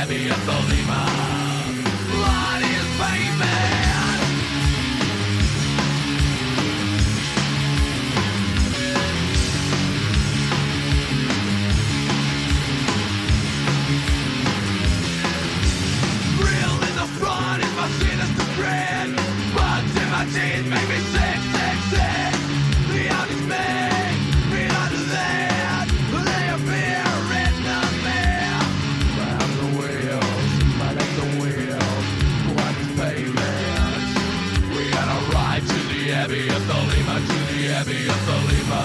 Ciebie jest to Blood is pain? Abbey of the Lima, to the Abbey of the Thelema.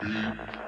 Mm-hmm.